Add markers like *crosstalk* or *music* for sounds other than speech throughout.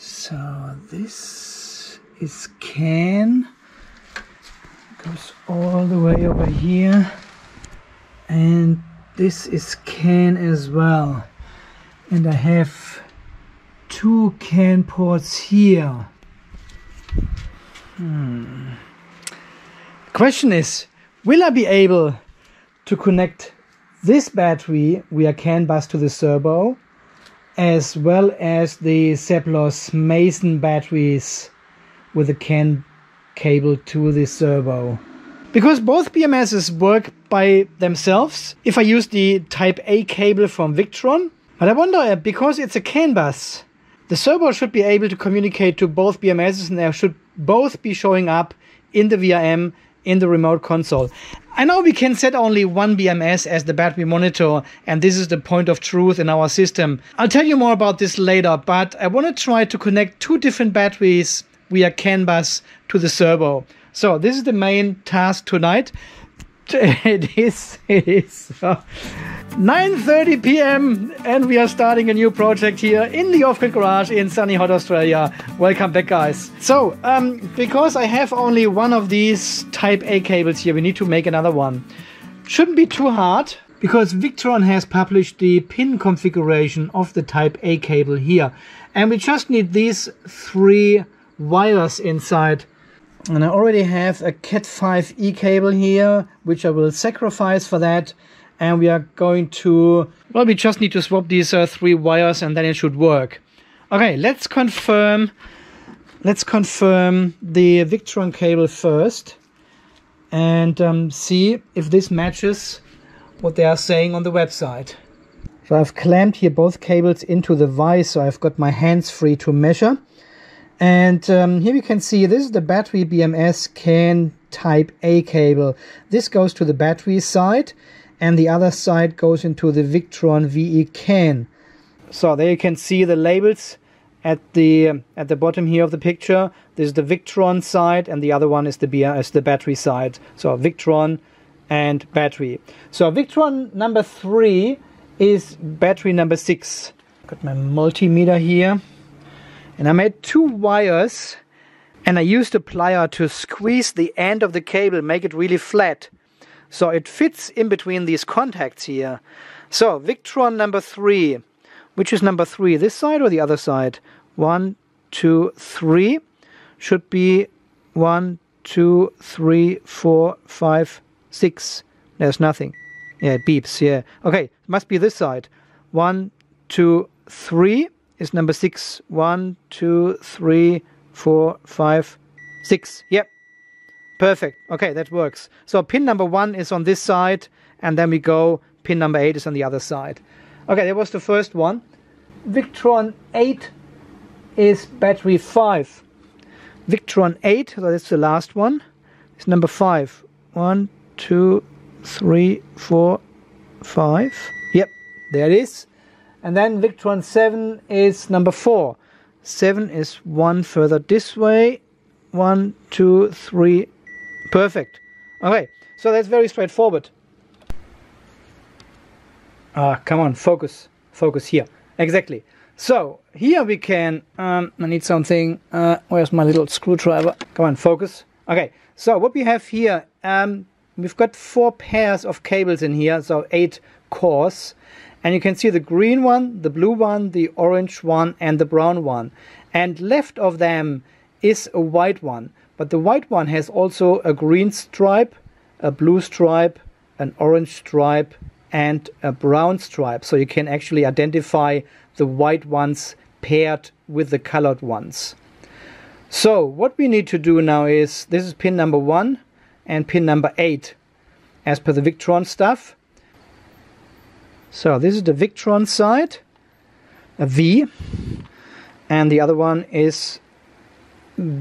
So this is CAN. Goes all the way over here. And this is CAN as well. And I have two CAN ports here. Hmm. Question is, will I be able to connect this battery via CAN bus to the Cerbo as well as the Seplos Mason batteries with a CAN cable to the Cerbo. Because both BMSs work by themselves if I use the Type A cable from Victron, but I wonder uh, because it's a CAN bus, the Cerbo should be able to communicate to both BMSs and they should both be showing up in the VRM in the remote console. I know we can set only one BMS as the battery monitor, and this is the point of truth in our system. I'll tell you more about this later, but I want to try to connect two different batteries via CAN bus to the Cerbo. So this is the main task tonight. *laughs* It is, it is. 9.30 p.m. and we are starting a new project here in the off-grid garage in sunny hot Australia. Welcome back guys. So, um, because I have only one of these type A cables here, we need to make another one. Shouldn't be too hard because Victron has published the pin configuration of the type A cable here. And we just need these three wires inside and I already have a Cat5e cable here, which I will sacrifice for that. And we are going to, well, we just need to swap these uh, three wires and then it should work. Okay, let's confirm, let's confirm the Victron cable first and um, see if this matches what they are saying on the website. So I've clamped here both cables into the vise, so I've got my hands free to measure. And um, here you can see this is the battery BMS CAN type A cable. This goes to the battery side and the other side goes into the Victron VE CAN. So there you can see the labels at the at the bottom here of the picture. This is the Victron side and the other one is the BMS, the battery side. So Victron and battery. So Victron number three is battery number six. Got my multimeter here. And I made two wires and I used a plier to squeeze the end of the cable, make it really flat. So it fits in between these contacts here. So Victron number three, which is number three, this side or the other side? One, two, three, should be one, two, three, four, five, six. There's nothing. Yeah, it beeps, yeah. Okay, must be this side. One, two, three is number six. One, two, three, four, five, six. Yep. Perfect. Okay, that works. So pin number one is on this side, and then we go, pin number eight is on the other side. Okay, that was the first one. Victron 8 is battery 5. Victron 8, so that's the last one, is number 5. One, two, three, four, five. Yep, there it is. And then Victron 7 is number 4. 7 is one further this way. One, two, three. Perfect. Okay, so that's very straightforward. Ah, come on, focus. Focus here. Exactly. So, here we can, um, I need something, uh, where's my little screwdriver? Come on, focus. Okay, so what we have here, um, we've got four pairs of cables in here, so eight cores. And you can see the green one, the blue one, the orange one, and the brown one. And left of them is a white one. But the white one has also a green stripe, a blue stripe, an orange stripe, and a brown stripe. So you can actually identify the white ones paired with the colored ones. So what we need to do now is, this is pin number one and pin number eight as per the Victron stuff. So this is the Victron side, a V, and the other one is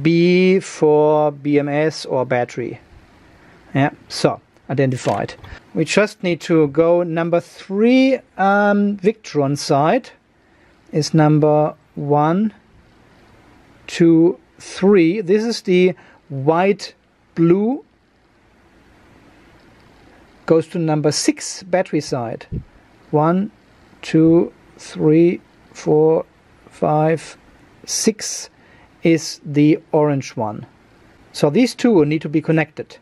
B for BMS or battery. Yeah, so identified. We just need to go number three um, Victron side is number one, two, three. This is the white blue goes to number six battery side. One, two, three, four, five, 6 is the orange one. So these two need to be connected.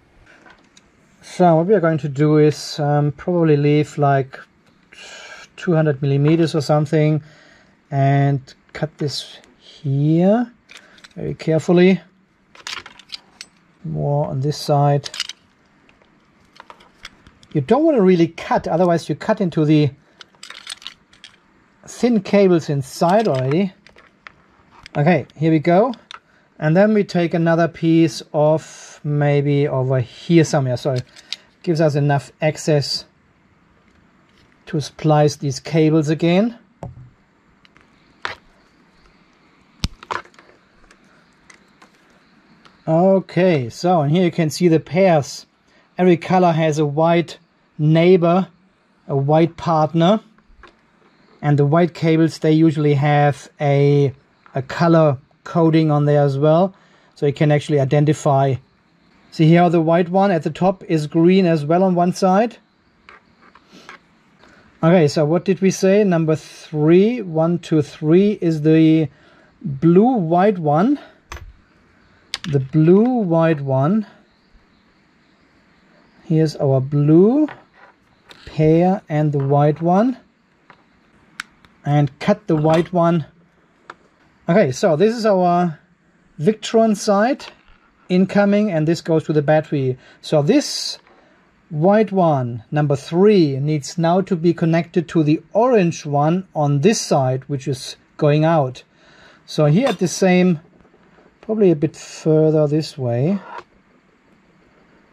So what we are going to do is um, probably leave like 200 millimeters or something and cut this here very carefully. More on this side. You don't want to really cut, otherwise you cut into the thin cables inside already. Okay, here we go. And then we take another piece of maybe over here somewhere. So gives us enough access to splice these cables again. Okay, so and here you can see the pairs. Every color has a white neighbor, a white partner. And the white cables, they usually have a, a color coding on there as well. So you can actually identify. See here the white one at the top is green as well on one side. Okay, so what did we say? Number three, one, two, three is the blue white one. The blue white one. Here's our blue pair and the white one. And cut the white one Okay, so this is our Victron side incoming and this goes to the battery. So this white one, number three, needs now to be connected to the orange one on this side, which is going out. So here at the same, probably a bit further this way.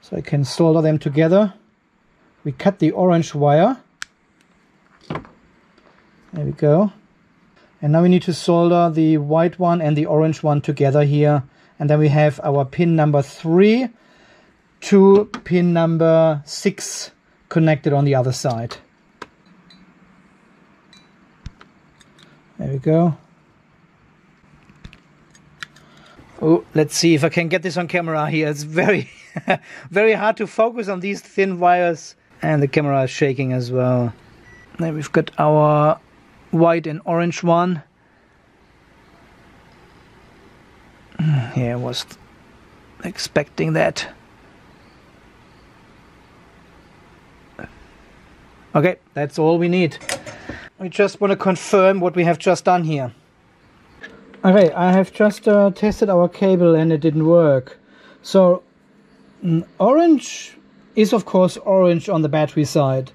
So I can solder them together. We cut the orange wire. There we go. And now we need to solder the white one and the orange one together here. And then we have our pin number three to pin number six connected on the other side. There we go. Oh, let's see if I can get this on camera here. It's very, *laughs* very hard to focus on these thin wires. And the camera is shaking as well. Then we've got our white and orange one. Yeah, I was expecting that. Okay, that's all we need. We just want to confirm what we have just done here. Okay, I have just uh, tested our cable and it didn't work. So, mm, orange is of course orange on the battery side,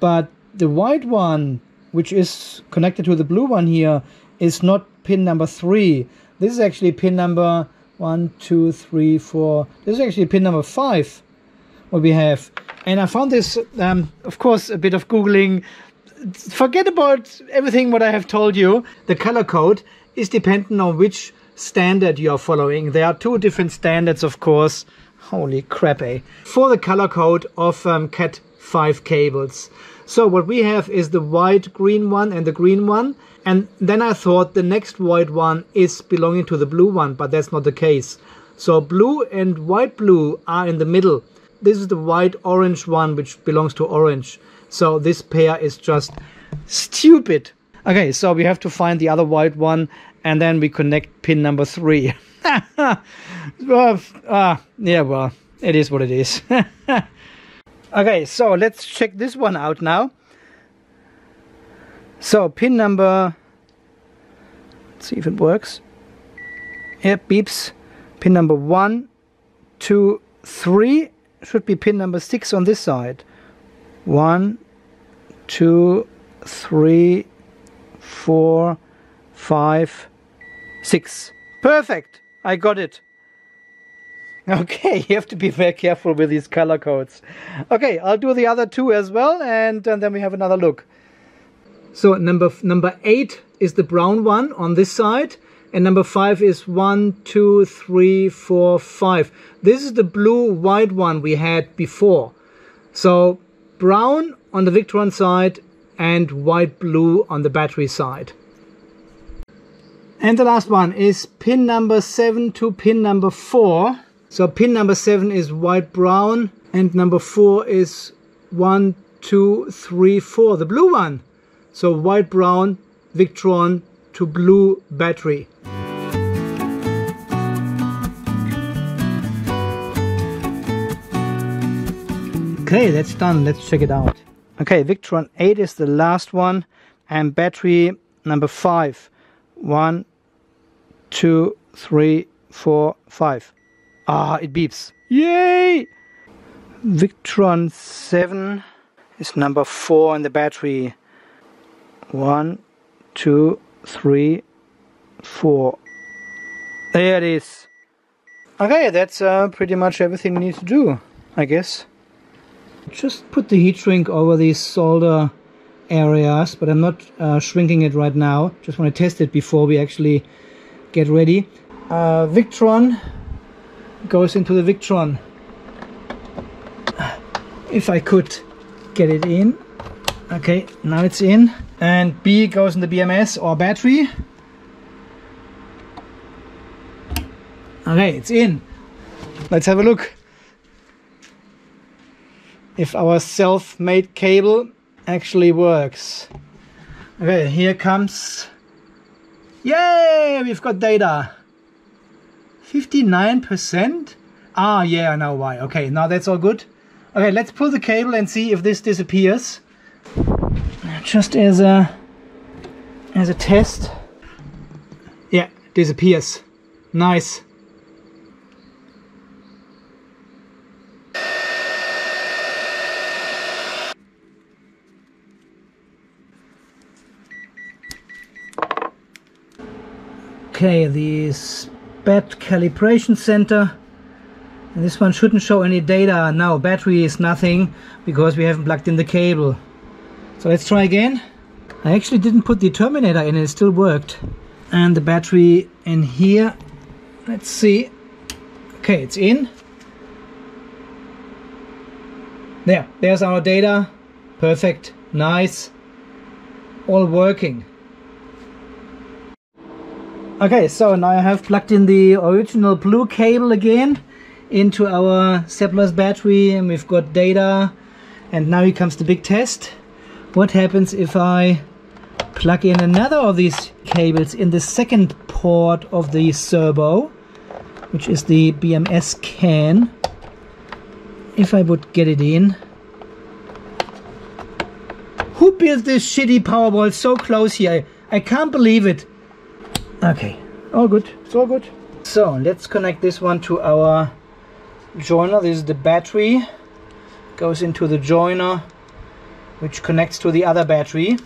but the white one which is connected to the blue one here, is not pin number three. This is actually pin number one, two, three, four. This is actually pin number five, what we have. And I found this, um, of course, a bit of Googling. Forget about everything what I have told you. The color code is dependent on which standard you are following. There are two different standards, of course. Holy crap, eh? For the color code of um, Cat 5 cables. So what we have is the white green one and the green one. And then I thought the next white one is belonging to the blue one, but that's not the case. So blue and white blue are in the middle. This is the white orange one, which belongs to orange. So this pair is just stupid. Okay, so we have to find the other white one and then we connect pin number three. *laughs* well, uh, yeah, well, it is what it is. *laughs* Okay, so let's check this one out now. So pin number, let's see if it works. Here beeps. Pin number one, two, three. Should be pin number six on this side. One, two, three, four, five, six. Perfect. I got it. *laughs* Okay, you have to be very careful with these color codes. Okay, I'll do the other two as well, and, and then we have another look. So number number eight is the brown one on this side, and number five is one, two, three, four, five. This is the blue white one we had before. So brown on the Victron side and white blue on the battery side. And the last one is pin number seven to pin number four. So pin number seven is white brown and number four is one, two, three, four, the blue one. So white brown, Victron to blue battery. Okay, that's done. Let's check it out. Okay, Victron 8 is the last one and battery number 5. 1, 2, 3, 4, 5. Ah, it beeps. Yay! Victron 7 is number 4 in the battery. One, two, three, four. There it is. Okay, that's uh, pretty much everything we need to do, I guess. Just put the heat shrink over these solder areas, but I'm not uh, shrinking it right now. Just want to test it before we actually get ready. Uh, Victron goes into the Victron. If I could get it in. Okay, now it's in. And B goes in the BMS or battery. Okay, it's in. Let's have a look. If our self-made cable actually works. Okay, here comes... Yay! We've got data. 59%? Ah, yeah, I know why. Okay, now that's all good. Okay, let's pull the cable and see if this disappears. Just as a as a test. Yeah, disappears. Nice. Okay, the SPAT calibration center. And this one shouldn't show any data. Now battery is nothing because we haven't plugged in the cable. So let's try again. I actually didn't put the terminator in, it still worked. And the battery in here. Let's see. Okay, it's in. There, there's our data. Perfect, nice. All working. Okay, so now I have plugged in the original blue cable again into our Seplos battery and we've got data and now here comes the big test. What happens if I plug in another of these cables in the second port of the Cerbo which is the BMS can? If I would get it in. Who built this shitty Powerball so close here? I can't believe it Okay, all good, it's all good. So let's connect this one to our joiner. This is the battery, goes into the joiner, which connects to the other battery.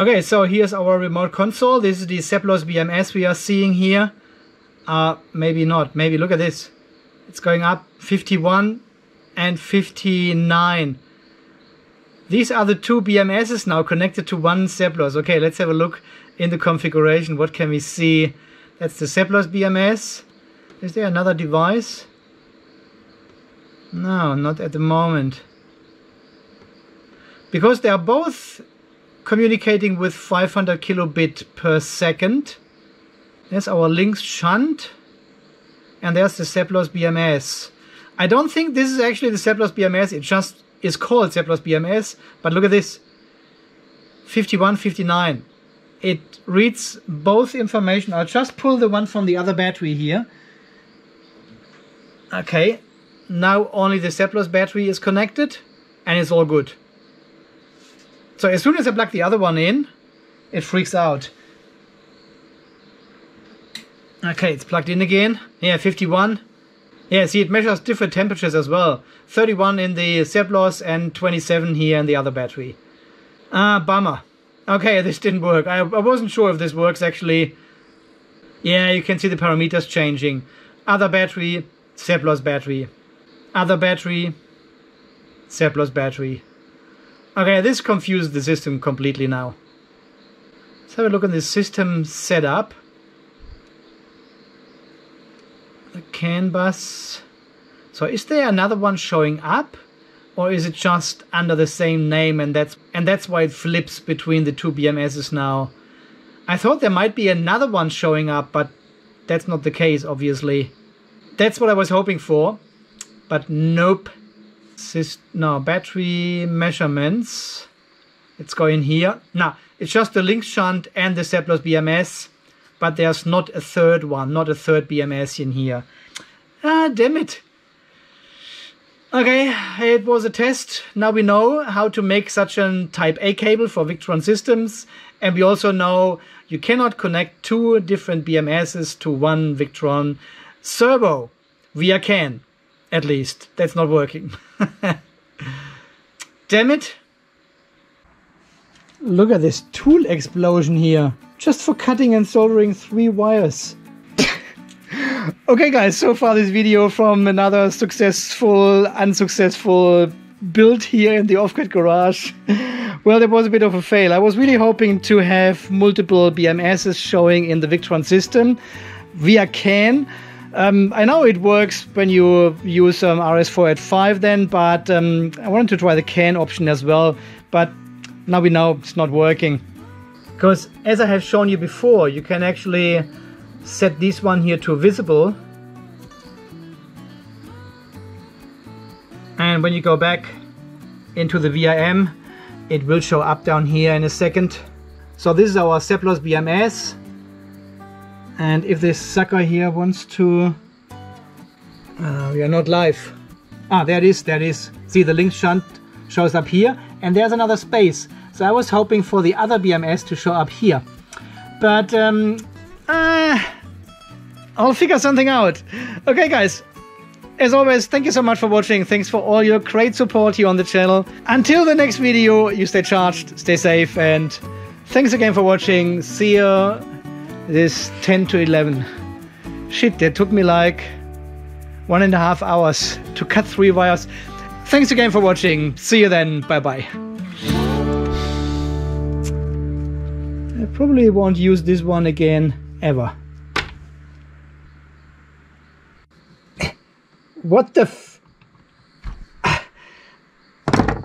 Okay, so here's our remote console. This is the Seplos BMS we are seeing here. Uh, maybe not, maybe look at this. It's going up 51 and 59. These are the two BMSs now connected to one Seplos. Okay, let's have a look in the configuration. What can we see? That's the Seplos BMS. Is there another device? No, not at the moment. Because they are both communicating with 500 kilobit per second. There's our Lynx shunt. And there's the Seplos BMS. I don't think this is actually the Seplos BMS. It just is called Seplos BMS, but look at this, 5159. It reads both information. I'll just pull the one from the other battery here. Okay, now only the Seplos battery is connected and it's all good. So as soon as I plug the other one in, it freaks out. Okay, it's plugged in again. Yeah, 51. Yeah, see, it measures different temperatures as well. 31 in the Seplos and 27 here in the other battery. Ah, bummer. Okay, *laughs* this didn't work. I, I wasn't sure if this works actually. Yeah, you can see the parameters changing. Other battery, Seplos battery. Other battery, Seplos battery. Okay, this confused the system completely now. Let's have a look at the system setup. The. So is there another one showing up? Or is it just under the same name and that's and that's why it flips between the two BMSs now? I thought there might be another one showing up, but that's not the case, obviously. That's what I was hoping for, but nope. Syst no, battery measurements. Let's go in here. Now, it's just the Lynx shunt and the Seplos BMS. But there's not a third one, not a third BMS in here. Ah, damn it. Okay, it was a test. Now we know how to make such a type A cable for Victron systems. And we also know you cannot connect two different BMSs to one Victron Cerbo via CAN, at least. That's not working. *laughs* Damn it. Look at this tool explosion here. Just for cutting and soldering three wires. *laughs* okay guys, so far this video from another successful, unsuccessful build here in the off-grid garage. *laughs* well, there was a bit of a fail. I was really hoping to have multiple BMSs showing in the Victron system via CAN. Um, I know it works when you use um, RS485 then, but um, I wanted to try the CAN option as well, but now we know it's not working. Because as I have shown you before, you can actually set this one here to visible. And when you go back into the VRM, it will show up down here in a second. So this is our Seplos BMS. And if this sucker here wants to... Uh, we are not live. Ah, there it is, there it is. See, the Lynx shunt shows up here. And there's another space. So I was hoping for the other BMS to show up here. But, um, uh, I'll figure something out. Okay, guys. As always, thank you so much for watching. Thanks for all your great support here on the channel. Until the next video, you stay charged, stay safe, and thanks again for watching. See you this 10 to 11. Shit, that took me like one and a half hours to cut three wires. Thanks again for watching. See you then. Bye bye. I probably won't use this one again ever. What the f...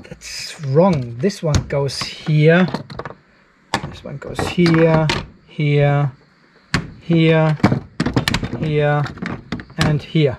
That's wrong. This one goes here. This one goes here, here, here, here, and here.